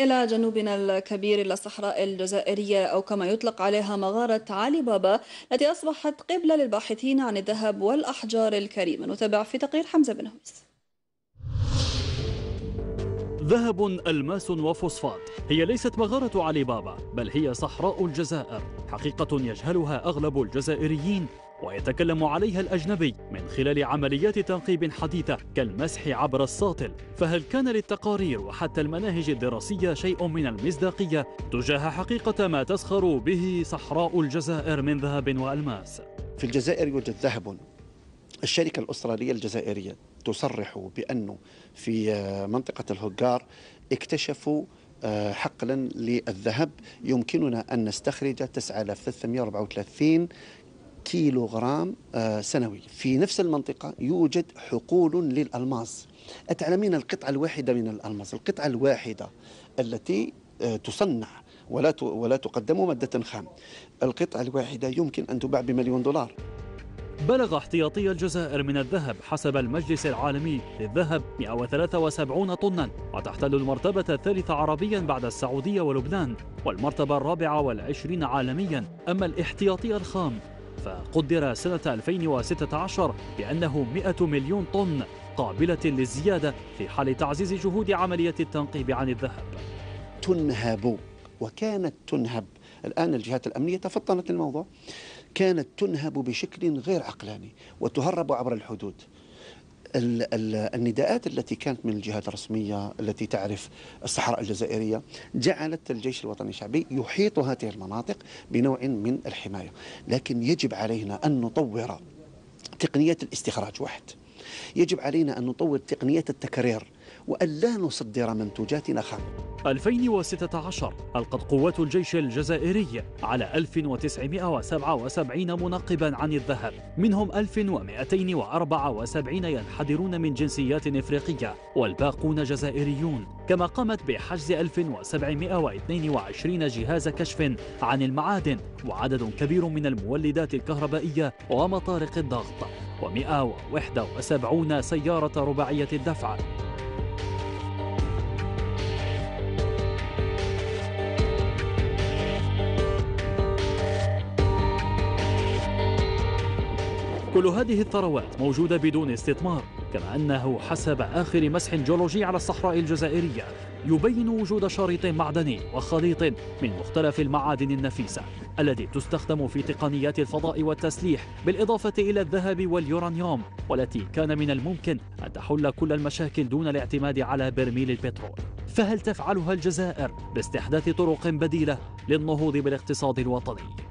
إلى جنوبنا الكبير إلى الصحراء الجزائرية أو كما يطلق عليها مغارة علي بابا التي أصبحت قبلة للباحثين عن الذهب والأحجار الكريمة نتابع في تقرير حمزة بن هويس ذهب ألماس وفوسفات. هي ليست مغارة علي بابا بل هي صحراء الجزائر. حقيقة يجهلها أغلب الجزائريين. ويتكلم عليها الأجنبي من خلال عمليات تنقيب حديثة كالمسح عبر الساطل. فهل كان للتقارير وحتى المناهج الدراسية شيء من المصداقية تجاه حقيقة ما تسخر به صحراء الجزائر من ذهب وألماس؟ في الجزائر يوجد ذهب. الشركة الأسترالية الجزائرية تصرح بأنه في منطقة الهجار اكتشفوا حقلا للذهب. يمكننا أن نستخرج 9334 كيلو غرام سنوي. في نفس المنطقة يوجد حقول للألماس. أتعلمين القطعة الواحدة من الألماس. القطعة الواحدة التي تصنع ولا ولا تقدم مادة خام. القطعة الواحدة يمكن أن تباع بمليون دولار. بلغ احتياطي الجزائر من الذهب حسب المجلس العالمي للذهب 173 طنا وتحتل المرتبة الثالثة عربيا بعد السعودية ولبنان والمرتبة الرابعة والعشرين عالميا. أما الاحتياطي الخام فقدر سنة 2016 بأنه 100 مليون طن قابلة للزيادة في حال تعزيز جهود عملية التنقيب عن الذهب. تنهب وكانت تنهب. الآن الجهات الأمنية تفطنت الموضوع. كانت تنهب بشكل غير عقلاني وتهرب عبر الحدود. النداءات التي كانت من الجهات الرسمية التي تعرف الصحراء الجزائرية جعلت الجيش الوطني الشعبي يحيط هذه المناطق بنوع من الحماية. لكن يجب علينا أن نطور تقنية الاستخراج واحد. يجب علينا أن نطور تقنية التكرير وأن لا نصدر منتوجاتنا خام 2016 ألقت قوات الجيش الجزائري على 1977 منقبا عن الذهب منهم 1274 ينحدرون من جنسيات إفريقية والباقون جزائريون. كما قامت بحجز 1722 جهاز كشف عن المعادن وعدد كبير من المولدات الكهربائية ومطارق الضغط. و171 سيارة رباعية الدفع. كل هذه الثروات موجودة بدون استثمار كما أنه حسب آخر مسح جيولوجي على الصحراء الجزائرية يبين وجود شريط معدني وخليط من مختلف المعادن النفيسة التي تستخدم في تقنيات الفضاء والتسليح بالإضافة إلى الذهب واليورانيوم والتي كان من الممكن أن تحل كل المشاكل دون الاعتماد على برميل البترول فهل تفعلها الجزائر باستحداث طرق بديلة للنهوض بالاقتصاد الوطني؟